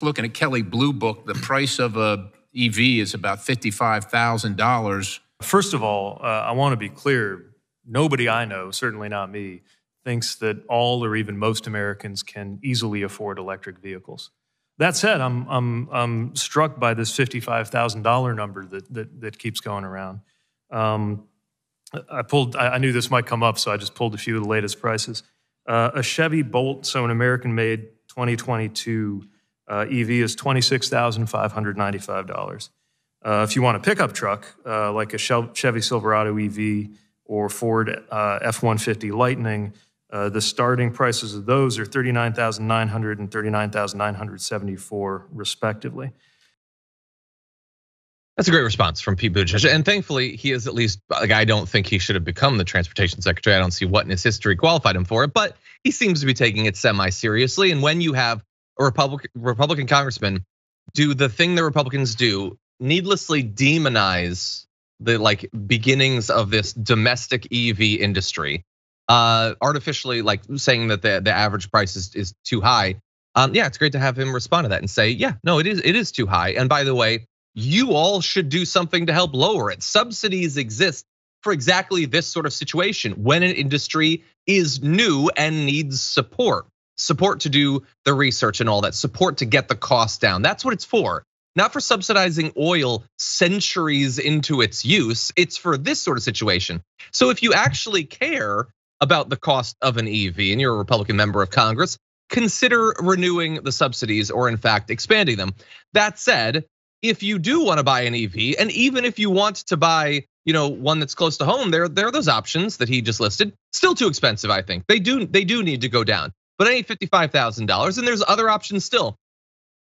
Looking at Kelley Blue Book, the price of a EV is about $55,000. First of all, uh, I want to be clear nobody I know, certainly not me, thinks that all or even most Americans can easily afford electric vehicles. That said, I'm, I'm, I'm struck by this $55,000 number that, that, that keeps going around. Um, I pulled, I knew this might come up, so I just pulled a few of the latest prices. Uh, a Chevy Bolt, so an American made 2022 uh, EV is $26,595. Uh, if you want a pickup truck, uh, like a Chevy Silverado EV or Ford uh, F 150 Lightning, uh, the starting prices of those are $39,900 and $39,974, respectively. That's a great response from Pete Buttigieg. And thankfully, he is at least, like, I don't think he should have become the transportation secretary. I don't see what in his history qualified him for it, but he seems to be taking it semi seriously. And when you have a Republican, Republican congressman do the thing the Republicans do, needlessly demonize the like beginnings of this domestic EV industry, uh, artificially like saying that the, the average price is, is too high. Um, yeah, it's great to have him respond to that and say, yeah, no, it is it is too high. And by the way, you all should do something to help lower it. Subsidies exist for exactly this sort of situation when an industry is new and needs support. Support to do the research and all that, support to get the cost down. That's what it's for. Not for subsidizing oil centuries into its use. It's for this sort of situation. So if you actually care about the cost of an EV and you're a Republican member of Congress, consider renewing the subsidies or, in fact, expanding them. That said, if you do want to buy an EV, and even if you want to buy, you know, one that's close to home, there, there are those options that he just listed. Still too expensive, I think. They do, they do need to go down. But I need fifty-five thousand dollars, and there's other options still.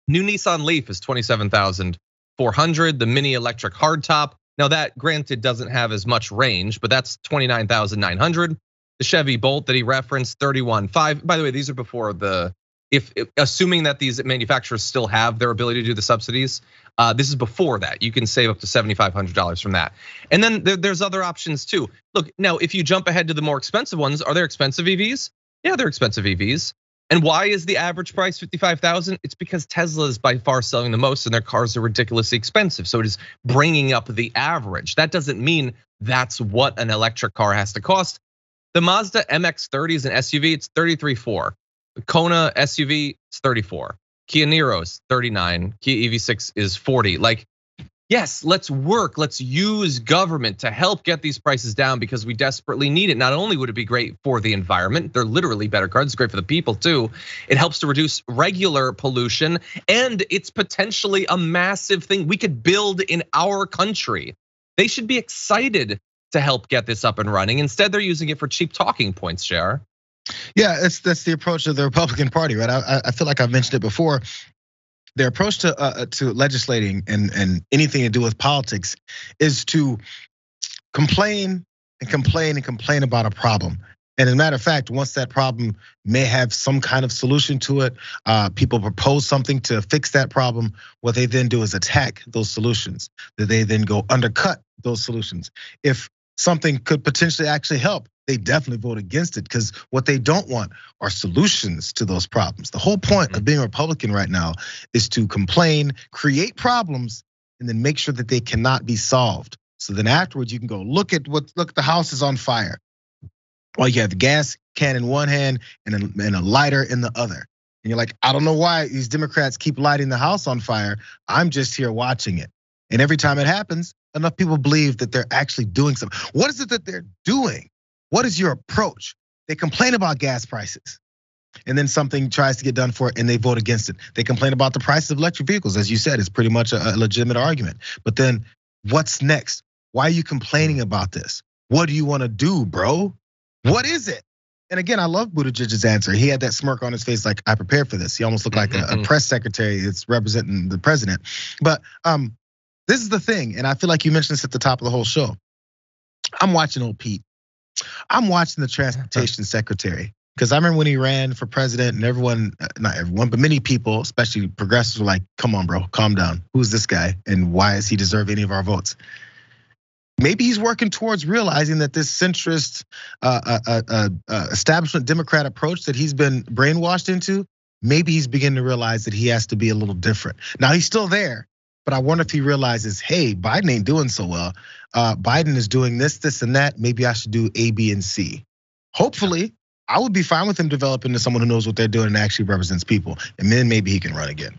New Nissan Leaf is twenty-seven thousand four hundred. The mini electric hardtop. Now that, granted, doesn't have as much range, but that's twenty-nine thousand nine hundred. The Chevy Bolt that he referenced, thirty-one five. By the way, these are before the if assuming that these manufacturers still have their ability to do the subsidies, uh, this is before that. You can save up to $7,500 from that. And then there, there's other options too. Look, now if you jump ahead to the more expensive ones, are there expensive EVs? Yeah, they're expensive EVs. And why is the average price 55,000? It's because Tesla is by far selling the most and their cars are ridiculously expensive. So it is bringing up the average. That doesn't mean that's what an electric car has to cost. The Mazda MX-30 is an SUV, it's 33.4. Kona SUV is 34. Kia Niro is 39. Kia EV6 is 40. Like, yes, let's work. Let's use government to help get these prices down because we desperately need it. Not only would it be great for the environment, they're literally better cars. It's great for the people too. It helps to reduce regular pollution, and it's potentially a massive thing we could build in our country. They should be excited to help get this up and running. Instead, they're using it for cheap talking points, Shar. Yeah, it's that's the approach of the Republican Party, right? I, I feel like I've mentioned it before. Their approach to uh, uh, to legislating and and anything to do with politics is to complain and complain and complain about a problem. And as a matter of fact, once that problem may have some kind of solution to it, uh, people propose something to fix that problem. What they then do is attack those solutions. That they then go undercut those solutions. If something could potentially actually help, they definitely vote against it because what they don't want are solutions to those problems. The whole point of mm-hmm. being a Republican right now is to complain, create problems, and then make sure that they cannot be solved. So then afterwards, you can go look at what look. The house is on fire. Well, you have the gas can in one hand and a, and a lighter in the other. And you're like, I don't know why these Democrats keep lighting the house on fire. I'm just here watching it. And every time it happens, enough people believe that they're actually doing something. What is it that they're doing? What is your approach? They complain about gas prices. And then something tries to get done for it and they vote against it. They complain about the price of electric vehicles. As you said, it's pretty much a legitimate argument. But then what's next? Why are you complaining about this? What do you want to do, bro? What is it? And again, I love Buttigieg's answer. He had that smirk on his face, like I prepared for this. He almost looked like a, a mm-hmm. press secretary that's representing the president. But um, this is the thing, and I feel like you mentioned this at the top of the whole show. I'm watching old Pete I'm watching the transportation secretary because I remember when he ran for president and everyone, uh, not everyone, but many people, especially progressives, were like, come on, bro, calm down. Who's this guy and why does he deserve any of our votes? Maybe he's working towards realizing that this centrist uh, uh, establishment Democrat approach that he's been brainwashed into, maybe he's beginning to realize that he has to be a little different. Now he's still there, but I wonder if he realizes, hey, Biden ain't doing so well. Uh, Biden is doing this, this, and that. Maybe I should do A, B, and C. Hopefully, I would be fine with him developing into someone who knows what they're doing and actually represents people. And then maybe he can run again.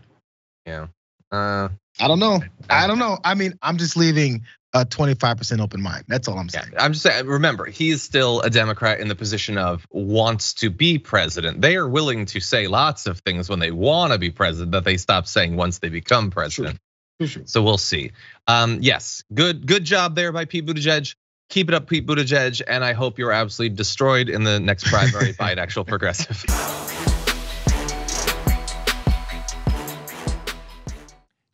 Yeah. Uh, I don't know. I don't know. I mean, I'm just leaving a 25% open mind. That's all I'm saying. Yeah, I'm just saying, remember, he is still a Democrat in the position of wants to be president. They are willing to say lots of things when they want to be president that they stop saying once they become president. So we'll see. Um, yes, good good job there by Pete Buttigieg. Keep it up, Pete Buttigieg, and I hope you're absolutely destroyed in the next primary by an actual progressive.